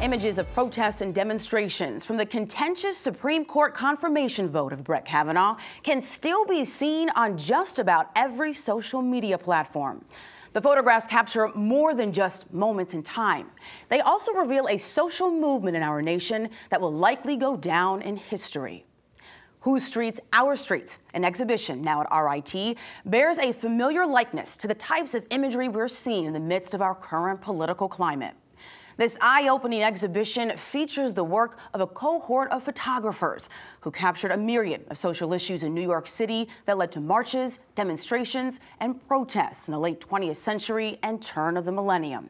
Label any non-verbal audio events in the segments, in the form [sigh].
Images of protests and demonstrations from the contentious Supreme Court confirmation vote of Brett Kavanaugh can still be seen on just about every social media platform. The photographs capture more than just moments in time. They also reveal a social movement in our nation that will likely go down in history. Whose Streets, Our Streets, an exhibition now at RIT, bears a familiar likeness to the types of imagery we're seeing in the midst of our current political climate. This eye-opening exhibition features the work of a cohort of photographers who captured a myriad of social issues in New York City that led to marches, demonstrations, and protests in the late 20th century and turn of the millennium.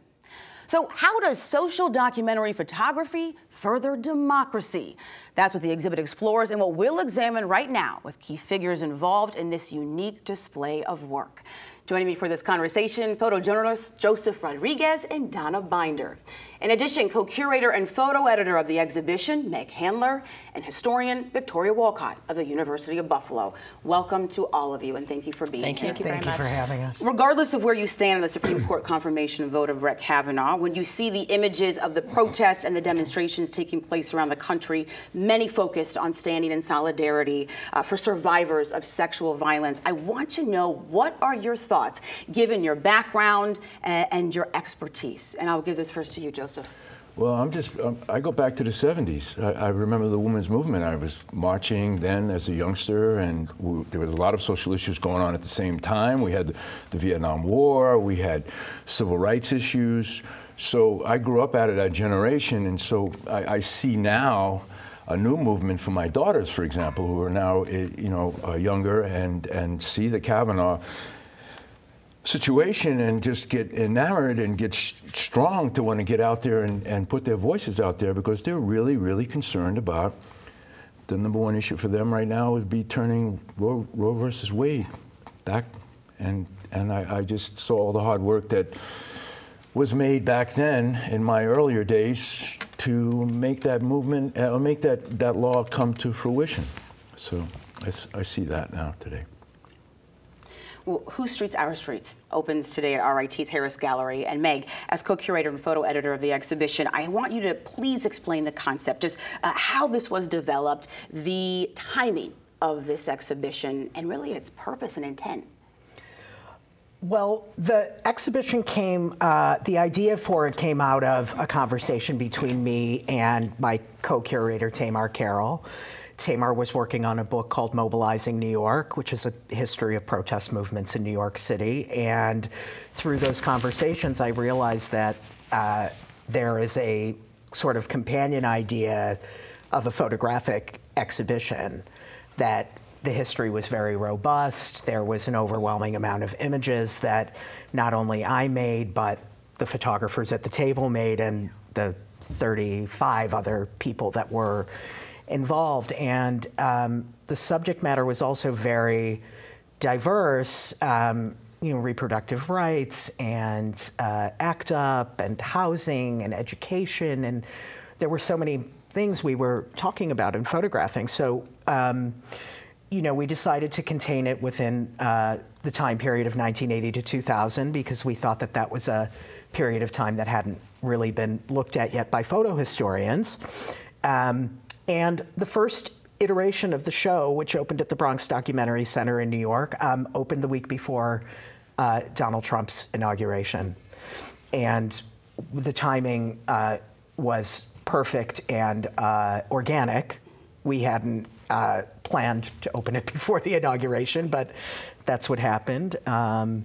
So how does social documentary photography further democracy? That's what the exhibit explores and what we'll examine right now with key figures involved in this unique display of work. Joining me for this conversation, photojournalists Joseph Rodriguez and Donna Binder. In addition, co-curator and photo editor of the exhibition, Meg Handler, and historian Victoria Wolcott of the University of Buffalo. Welcome to all of you, and thank you for being thank here. You. Thank you, thank you for having us. Regardless of where you stand on the Supreme Court confirmation vote of Brett Kavanaugh, when you see the images of the protests and the demonstrations taking place around the country, many focused on standing in solidarity uh, for survivors of sexual violence, I want to know what are your thoughts, given your background and, and your expertise? And I'll give this first to you, Joseph. Well, I'm just, um, I go back to the 70s. I, I, remember the women's movement. I was marching then as a youngster, and we, there was a lot of social issues going on at the same time. We had the, the Vietnam War, we had civil rights issues. So I grew up out of that generation, and so I, I see now a new movement for my daughters, for example, who are now, eh, you know, uh, younger and, and see the Kavanaugh situation and just get enamored and get strong to want to get out there and, and put their voices out there because they're really, really concerned about the number one issue for them right now would be turning Roe, Roe versus Wade back. And, and I, I just saw all the hard work that was made back then in my earlier days to make that movement, uh, make that, that law come to fruition. So I, I see that now today. Well, Whose Streets, Our Streets opens today at RIT's Harris Gallery. And Meg, as co-curator and photo editor of the exhibition, I want you to please explain the concept, just uh, how this was developed, the timing of this exhibition, and really its purpose and intent. Well, the exhibition came, uh, the idea for it came out of a conversation between me and my co-curator, Tamar Carroll. Tamar was working on a book called Mobilizing New York, which is a history of protest movements in New York City. And through those conversations, I realized that uh, there is a sort of companion idea of a photographic exhibition that the history was very robust. There was an overwhelming amount of images that not only I made, but the photographers at the table made and the 35 other people that were involved. And um, the subject matter was also very diverse. Um, you know, reproductive rights and uh, ACT UP and housing and education. And there were so many things we were talking about and photographing. So, um, you know, we decided to contain it within uh, the time period of 1980 to 2000 because we thought that that was a period of time that hadn't really been looked at yet by photo historians. Um, and the first iteration of the show, which opened at the Bronx Documentary Center in New York, um, opened the week before uh, Donald Trump's inauguration. And the timing uh, was perfect and uh, organic. We hadn't uh, planned to open it [laughs] before the inauguration, but that's what happened. Um,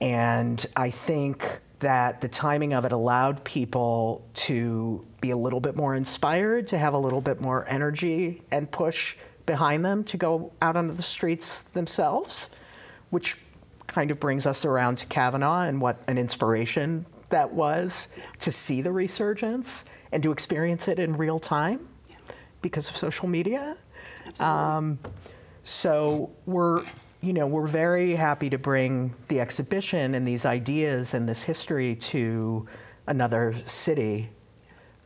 and I think that the timing of it allowed people to be a little bit more inspired, to have a little bit more energy and push behind them to go out onto the streets themselves, which kind of brings us around to Kavanaugh and what an inspiration that was to see the resurgence and to experience it in real time because of social media. Um, so we're you know, we're very happy to bring the exhibition and these ideas and this history to another city,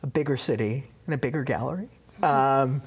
a bigger city, and a bigger gallery. Um,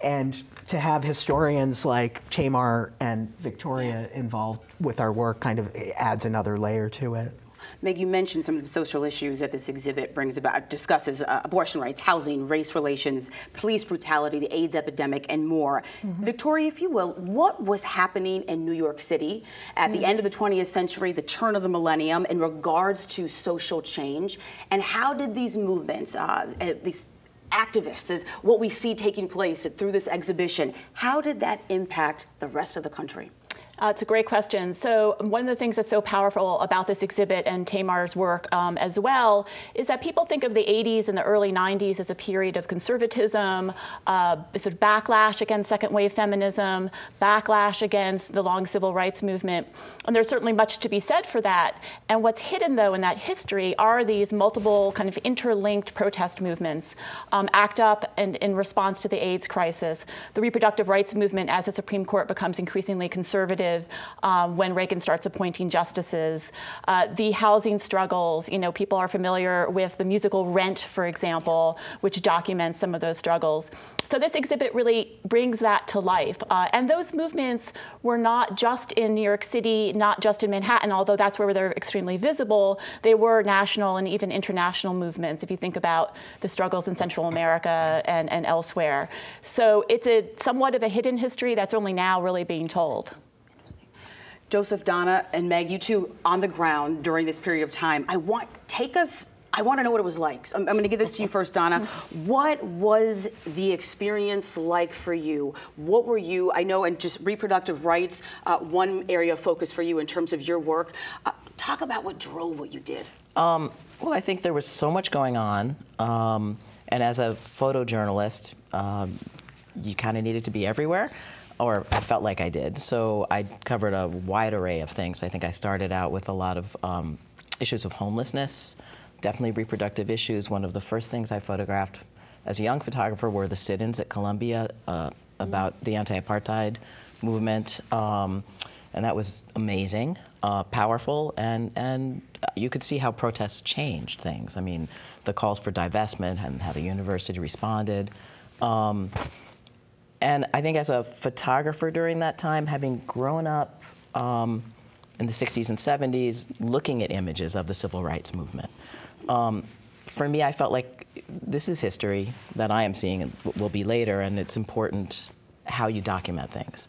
and to have historians like Tamar and Victoria involved with our work kind of adds another layer to it. Meg, you mentioned some of the social issues that this exhibit brings about, discusses uh, abortion rights, housing, race relations, police brutality, the AIDS epidemic, and more. Mm-hmm. Victoria, if you will, what was happening in New York City at mm-hmm. the end of the 20th century, the turn of the millennium, in regards to social change, and how did these movements, uh, these activists, what we see taking place through this exhibition, how did that impact the rest of the country? Uh, it's a great question. So one of the things that's so powerful about this exhibit and Tamar's work um, as well is that people think of the 80s and the early 90s as a period of conservatism, uh, sort of backlash against second wave feminism, backlash against the long civil rights movement. And there's certainly much to be said for that. And what's hidden though in that history are these multiple kind of interlinked protest movements, um, ACT UP and in response to the AIDS crisis, the reproductive rights movement as the Supreme Court becomes increasingly conservative um, when Reagan starts appointing justices. Uh, the housing struggles, you know, people are familiar with the musical Rent, for example, which documents some of those struggles. So this exhibit really brings that to life. Uh, and those movements were not just in New York City, not just in Manhattan, although that's where they're extremely visible. They were national and even international movements, if you think about the struggles in Central America and, and elsewhere. So it's a somewhat of a hidden history that's only now really being told. Joseph, Donna, and Meg, you two on the ground during this period of time. I want take us. I want to know what it was like. So I'm, I'm going to give this to you first, Donna. [laughs] What was the experience like for you? What were you? I know, and just reproductive rights, uh, one area of focus for you in terms of your work. Uh, talk about what drove what you did. Um, well, I think there was so much going on, um, and as a photojournalist, um, you kind of needed to be everywhere or I felt like I did. So I covered a wide array of things. I think I started out with a lot of um, issues of homelessness, definitely reproductive issues. One of the first things I photographed as a young photographer were the sit-ins at Columbia uh, about mm-hmm. the anti-apartheid movement, um, and that was amazing, uh, powerful, and and you could see how protests changed things. I mean, the calls for divestment and how the university responded. Um, and I think as a photographer during that time, having grown up um, in the 60s and 70s, looking at images of the civil rights movement, um, for me, I felt like this is history that I am seeing and will be later, and it's important how you document things,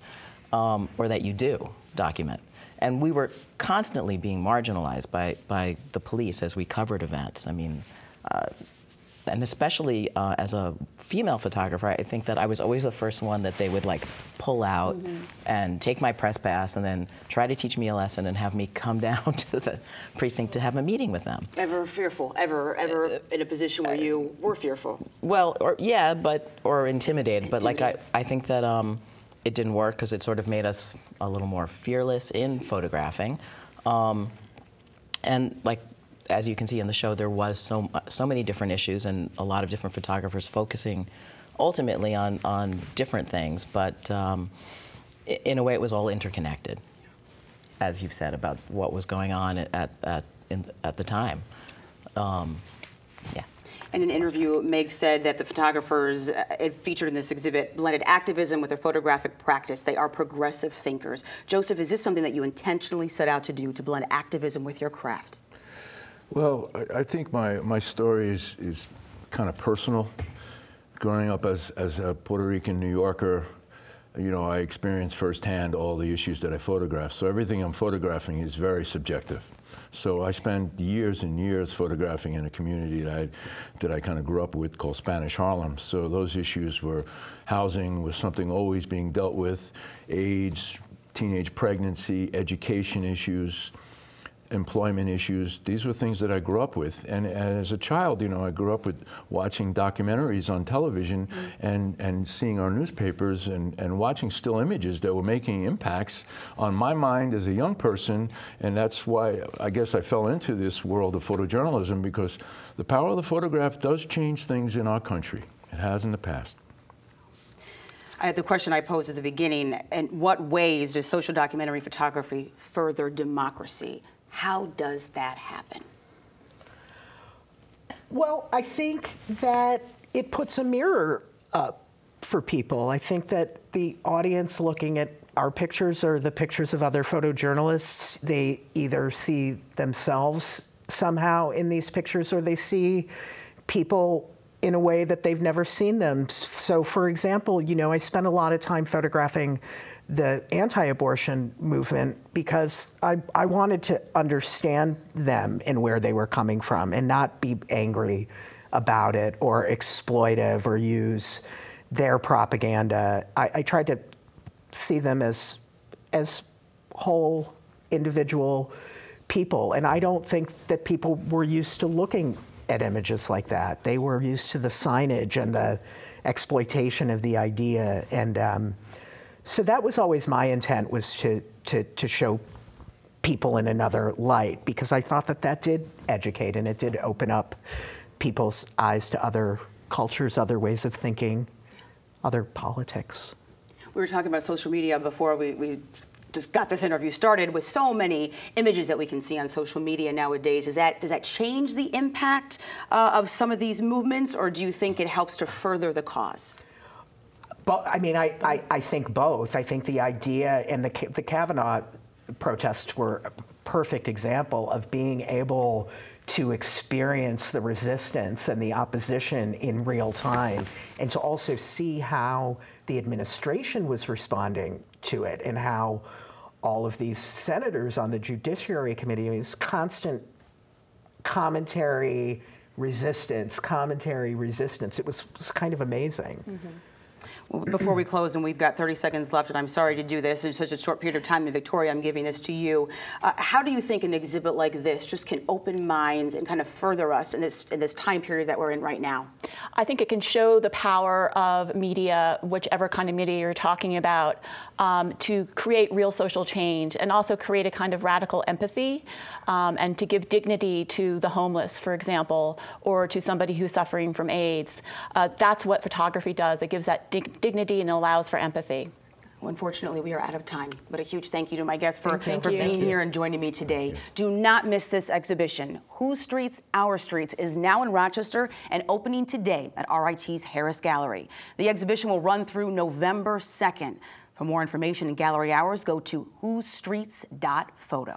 um, or that you do document. And we were constantly being marginalized by, by the police as we covered events. I mean, uh, and especially uh, as a female photographer, I think that I was always the first one that they would like pull out mm -hmm. and take my press pass and then try to teach me a lesson and have me come [laughs] down to the precinct to have a meeting with them. Ever fearful? Ever, ever uh, in a position where you were fearful? Well, or yeah, but or intimidated. But like I, I think that um, it didn't work because it sort of made us a little more fearless in photographing. Um, and like as you can see in the show, there was so so many different issues and a lot of different photographers focusing ultimately on on different things, but um, in a way, it was all interconnected, as you've said about what was going on at at in, at the time. Um, yeah. In an interview, Meg said that the photographers uh, featured in this exhibit blended activism with their photographic practice. They are progressive thinkers. Joseph, is this something that you intentionally set out to do, to blend activism with your craft? Well, I, I think my, my story is, is kind of personal. Growing up as, as a Puerto Rican New Yorker, you know, I experienced firsthand all the issues that I photographed. So everything I'm photographing is very subjective. So I spent years and years photographing in a community that I, that I kind of grew up with called Spanish Harlem. So those issues were housing was something always being dealt with, AIDS, teenage pregnancy, education issues, employment issues. These were things that I grew up with. And, and, as a child, you know, I grew up with watching documentaries on television mm. and, and seeing our newspapers and, and watching still images that were making impacts on my mind as a young person. And that's why I guess I fell into this world of photojournalism because the power of the photograph does change things in our country. It has in the past. I, had the question I posed at the beginning, in what ways does social documentary photography further democracy? How does that happen? Well, I think that it puts a mirror up for people. I think that the audience looking at our pictures or the pictures of other photojournalists, they either see themselves somehow in these pictures, or they see people in a way that they've never seen them. So, for example, you know, I spent a lot of time photographing the anti abortion movement because I, I wanted to understand them and where they were coming from and not be angry about it or exploitive or use their propaganda. I, I tried to see them as, as whole individual people. And I don't think that people were used to looking at images like that. They were used to the signage and the exploitation of the idea. And um, so that was always my intent was to, to, to show people in another light because I thought that that did educate and it did open up people's eyes to other cultures, other ways of thinking, other politics. We were talking about social media before we, we just got this interview started with so many images that we can see on social media nowadays. Is that does that change the impact uh, of some of these movements, or do you think it helps to further the cause? But I mean, I, I, I think both. I think the idea and the the Kavanaugh protests were a perfect example of being able to experience the resistance and the opposition in real time and to also see how the administration was responding to it and how all of these senators on the Judiciary Committee, was constant commentary, resistance, commentary, resistance. It was, was kind of amazing. Mm -hmm. Well, before we close, and we've got 30 seconds left, and I'm sorry to do this in such a short period of time, and Victoria, I'm giving this to you. Uh, how do you think an exhibit like this just can open minds and kind of further us in this in this time period that we're in right now? I think it can show the power of media, whichever kind of media you're talking about, um, to create real social change and also create a kind of radical empathy um, and to give dignity to the homeless, for example, or to somebody who's suffering from AIDS. Uh, that's what photography does. It gives that dig dignity and allows for empathy. Well, unfortunately, we are out of time. But a huge thank you to my guests for, for being here and joining me today. Do not miss this exhibition. Whose Streets, Our Streets is now in Rochester and opening today at RIT's Harris Gallery. The exhibition will run through November 2nd. For more information and gallery hours, go to whosestreets.photo.